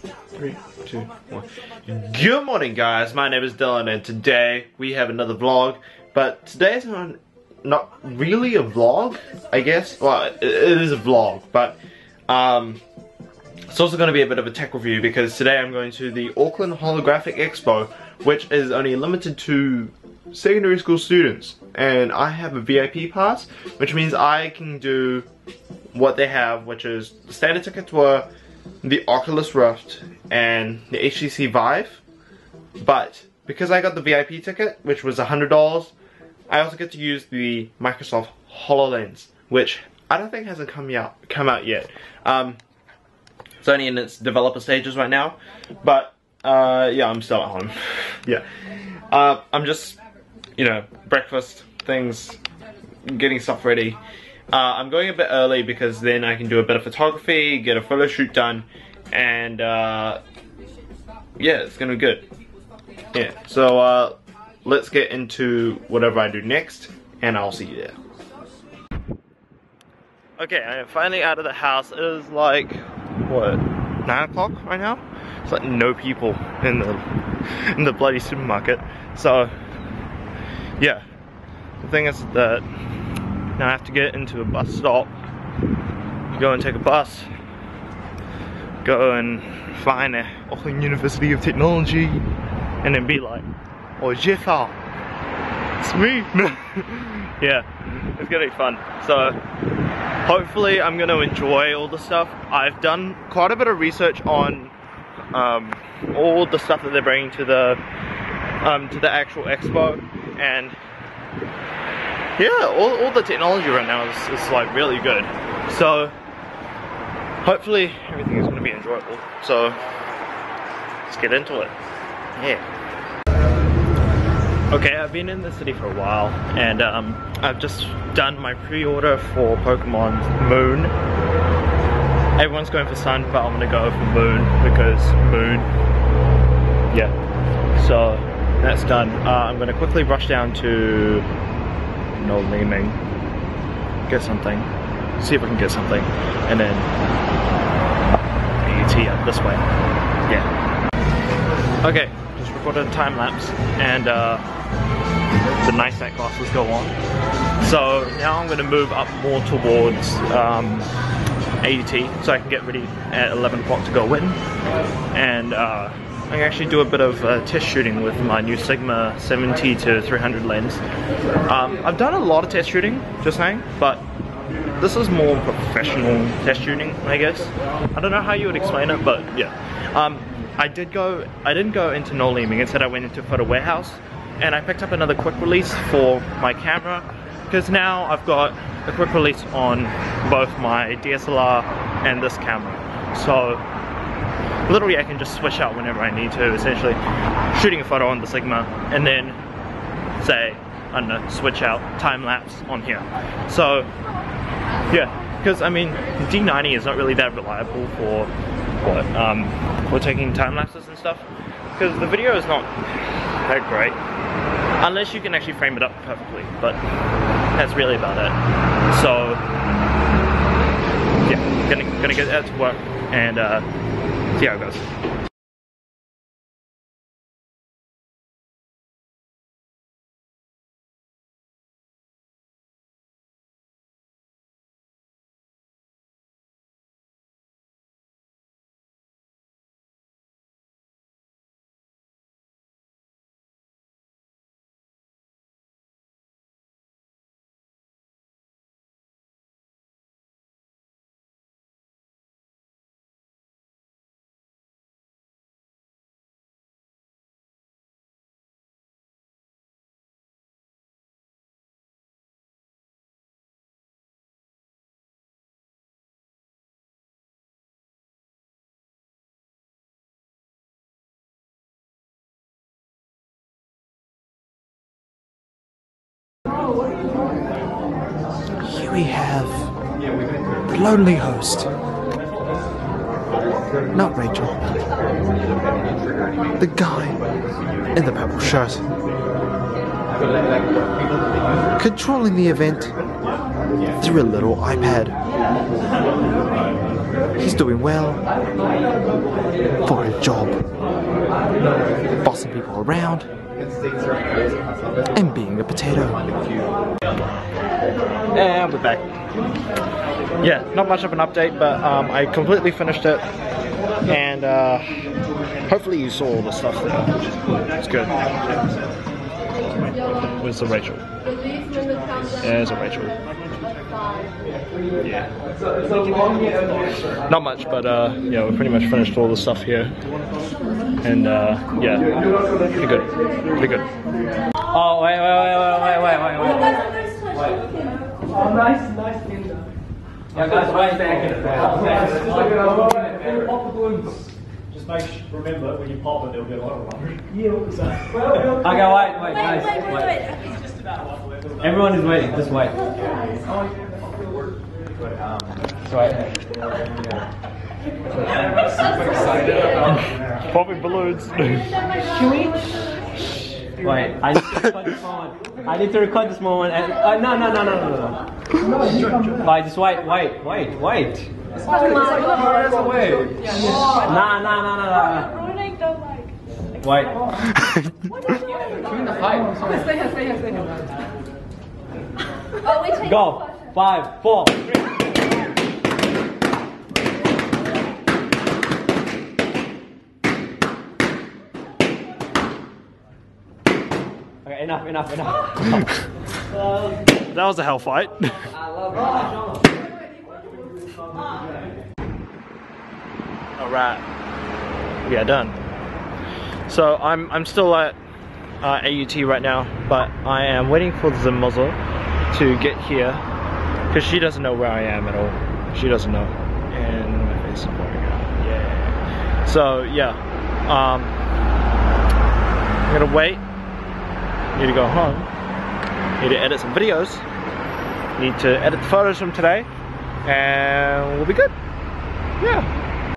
Three, two, one. Good morning, guys. My name is Dylan, and today we have another vlog. But today's not, not really a vlog, I guess. Well, it, it is a vlog, but um, it's also going to be a bit of a tech review because today I'm going to the Auckland Holographic Expo, which is only limited to secondary school students. And I have a VIP pass, which means I can do what they have, which is standard tickets were the Oculus Rift and the HTC Vive. But because I got the VIP ticket, which was $100, I also get to use the Microsoft HoloLens, which I don't think hasn't come out come out yet. Um, it's only in its developer stages right now, but uh, yeah, I'm still at home. yeah, uh, I'm just you know breakfast things, getting stuff ready. Uh, I'm going a bit early because then I can do a bit of photography, get a photo shoot done, and uh, yeah, it's gonna be good. Yeah, so uh, let's get into whatever I do next, and I'll see you there. Okay, I am finally out of the house. It is like, what, 9 o'clock right now? It's like no people in the, in the bloody supermarket. So, yeah. The thing is that now I have to get into a bus stop, go and take a bus, go and find the Auckland University of Technology, and then be like, oh Jeffa, it's me. yeah, it's gonna be fun. So hopefully I'm gonna enjoy all the stuff. I've done quite a bit of research on um, all the stuff that they're bringing to the um, to the actual expo, and yeah, all, all the technology right now is, is like really good. So hopefully everything is going to be enjoyable. So let's get into it. Yeah. Okay, I've been in the city for a while and um, I've just done my pre-order for Pokemon Moon. Everyone's going for Sun, but I'm gonna go for Moon because Moon. Yeah. So that's done. Uh, I'm gonna quickly rush down to Noel Leeming. Get something. See if I can get something. And then AUT up this way. Yeah. Okay, just recorded a time lapse and uh, the night glasses go on. So now I'm gonna move up more towards um, AUT so I can get ready at 11 o'clock to go in. And uh, I actually do a bit of uh, test shooting with my new Sigma 70 to 300 lens. Um, I've done a lot of test shooting, just saying, but this is more professional test shooting, I guess. I don't know how you would explain it, but yeah. Um, I did go, I didn't go into Noel Leeming, instead I went into Photo Warehouse, and I picked up another quick release for my camera, because now I've got a quick release on both my DSLR and this camera. So literally I can just switch out whenever I need to, essentially. Shooting a photo on the Sigma and then say, I don't know, switch out time lapse on here. So yeah, because I mean D90 is not really that reliable for what, um, for taking time lapses and stuff. Because the video is not that great. Unless you can actually frame it up perfectly but that's really about it. So yeah gonna, gonna get that to work and uh, see how it goes. We have the lonely host. Not Rachel. The guy in the purple shirt. Controlling the event through a little iPad. He's doing well for a job, bossing people around, and being a potato. And we're back. Yeah, not much of an update, but um, I completely finished it. And uh, hopefully you saw all the stuff there. It's good. Where's the Rachel? There's a Rachel. Yeah. Not much, but uh, yeah, we pretty much finished all the stuff here and uh, yeah, pretty good, pretty good. Oh wait, wait, wait, wait, wait, wait, wait, wait. wait. Oh, nice, nice Tinder. Yeah, guys, right back Just make remember when you pop it, there'll be a lot of rubber. Yeah, what was that? Okay, wait, wait, guys. Wait, wait, Everyone is waiting, just wait. Oh, yeah. But, um, right. Just wait. Popping balloons. Wait, I need to record this moment. I need to record this moment and uh, no, no, no, no, no, no. Wait, just wait, wait, wait, wait. Nah, nah, nah, nah, nah. Ruining the like. Wait. Oh, we take Go. Five, four, three. Enough, enough, enough. That was a hell fight. Alright. We are done. So I'm I'm still at uh, AUT right now, but I am waiting for the muzzle to get here because she doesn't know where I am at all. She doesn't know. And my face is blurring out. Yeah. So yeah. Um I'm gonna wait. Need to go home. Need to edit some videos. Need to edit the photos from today. And we'll be good. Yeah.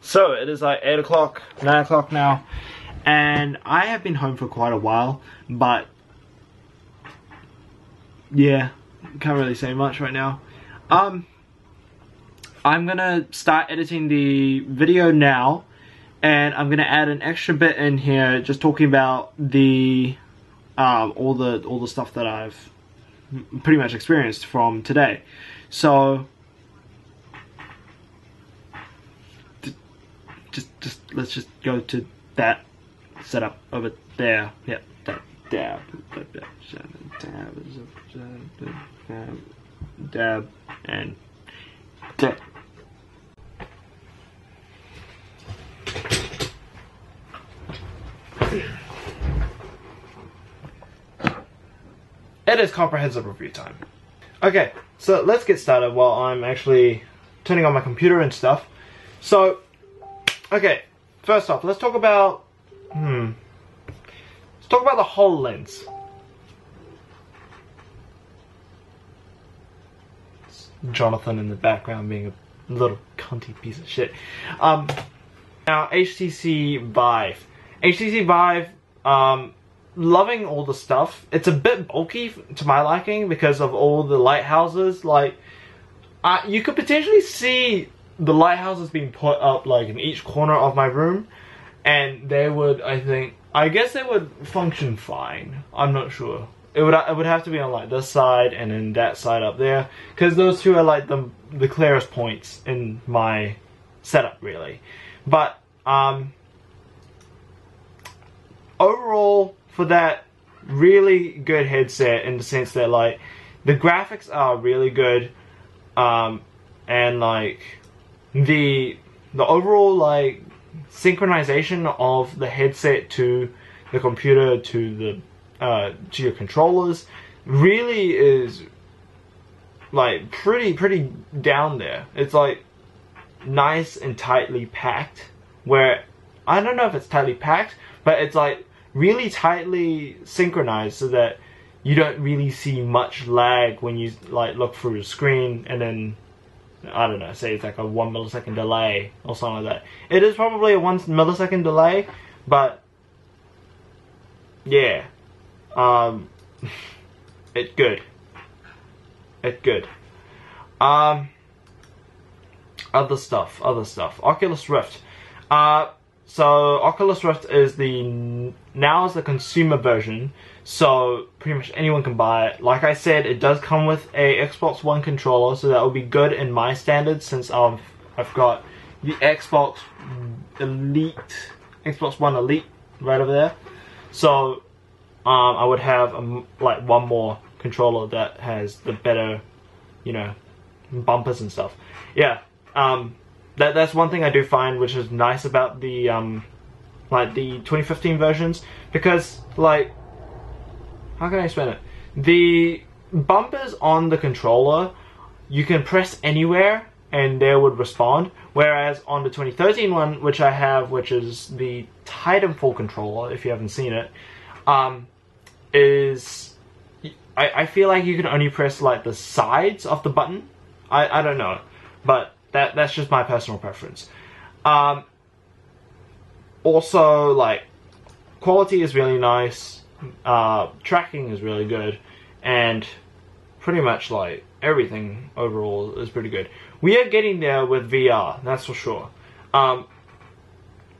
So it is like 8 o'clock, 9 o'clock now. And I have been home for quite a while, but yeah, can't really say much right now. Um, I'm gonna start editing the video now, and I'm gonna add an extra bit in here, just talking about the um, all the all the stuff that I've pretty much experienced from today. So just just let's just go to that setup over there. Yep, that dab, dab, dab, and dab. It is comprehensive review time. Okay, so let's get started while I'm actually turning on my computer and stuff. So, okay, first off, let's talk about, hmm, let's talk about the HoloLens. It's Jonathan in the background being a little cunty piece of shit. Um, now, HTC Vive. HTC Vive, um, loving all the stuff. It's a bit bulky to my liking because of all the lighthouses. Like, you could potentially see the lighthouses being put up like in each corner of my room, and they would, I think, I guess they would function fine. I'm not sure. It would it would have to be on like this side and then that side up there because those two are like the the clearest points in my setup really. But um, overall for that really good headset in the sense that like the graphics are really good um and like the the overall like synchronization of the headset to the computer to the uh to your controllers really is like pretty pretty down there. It's like nice and tightly packed where I don't know if it's tightly packed but it's like really tightly synchronized so that you don't really see much lag when you like look through the screen and then I don't know, say it's like a one millisecond delay or something like that. It is probably a one millisecond delay, but yeah, um, it's good. It's good. Um, other stuff, other stuff. Oculus Rift. Uh, so Oculus Rift is the now is the consumer version, so pretty much anyone can buy it. Like I said, it does come with a Xbox One controller, so that will be good in my standards since I've I've got the Xbox Elite, Xbox One Elite right over there. So um, I would have um, like one more controller that has the better, you know, bumpers and stuff. Yeah, um, that that's one thing I do find which is nice about the um, like the 2015 versions because like how can I explain it? The bumpers on the controller you can press anywhere and they would respond. Whereas on the 2013 one, which I have, which is the Titanfall controller, if you haven't seen it, um, is I, I feel like you can only press like the sides of the button. I, I don't know, but that that's just my personal preference. Um, also, like quality is really nice. Uh, tracking is really good, and pretty much like everything overall is pretty good. We are getting there with VR, that's for sure. Um,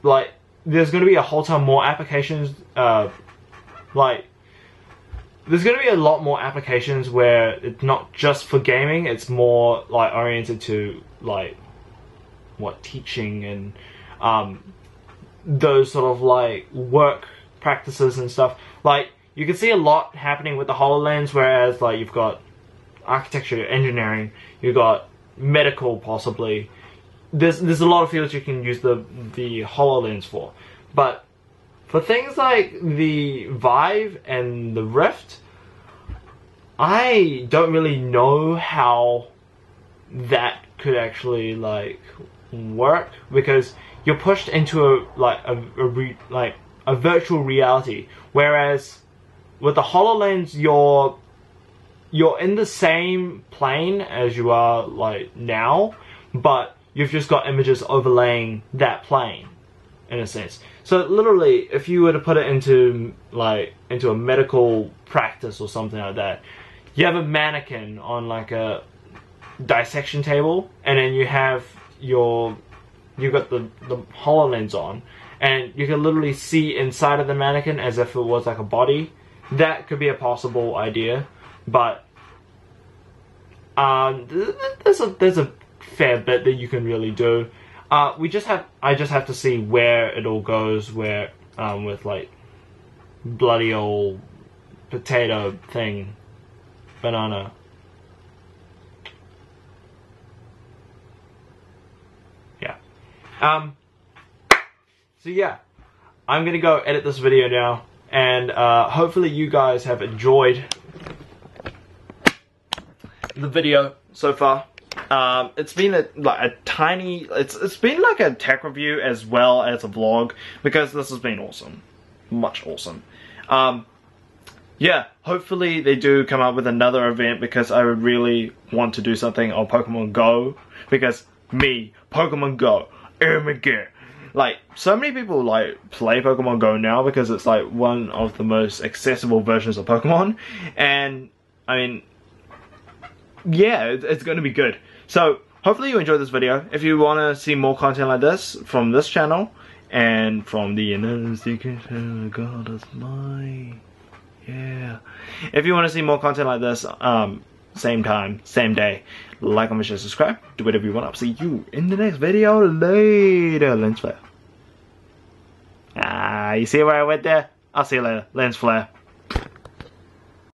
like there's going to be a whole ton more applications. Uh, like there's going to be a lot more applications where it's not just for gaming. It's more like oriented to like what teaching and um, those sort of like work practices and stuff. Like you can see a lot happening with the Hololens, whereas like you've got architecture, engineering, you've got medical possibly. There's there's a lot of fields you can use the the Hololens for, but for things like the Vive and the Rift, I don't really know how that could actually like work because you're pushed into a like a, a re, like a virtual reality, whereas with the Hololens you're you're in the same plane as you are like now, but you've just got images overlaying that plane in a sense. So literally, if you were to put it into like into a medical practice or something like that, you have a mannequin on like a dissection table, and then you have your you've got the the Hololens on, and you can literally see inside of the mannequin as if it was like a body. That could be a possible idea, but um, there's a there's a fair bit that you can really do. Uh, we just have I just have to see where it all goes, where um, with like bloody old potato thing, banana. Yeah. Um. So yeah, I'm gonna go edit this video now, and uh, hopefully you guys have enjoyed the video so far. Um, it's been a, like a tiny, it's it's been like a tech review as well as a vlog because this has been awesome, much awesome. Um, yeah, hopefully they do come up with another event because I would really want to do something on Pokemon Go because me, Pokemon Go, god. Like, so many people like play Pokemon Go now because it's like one of the most accessible versions of Pokemon and I mean yeah, it's going to be good. So, hopefully you enjoyed this video. If you want to see more content like this from this channel, and from the inner secret God is my yeah. If you want to see more content like this, um, same time, same day, like, comment, share, subscribe, do whatever you want. I'll see you in the next video later. Lens flare. Ah, you see where I went there? I'll see you later. Lens flare.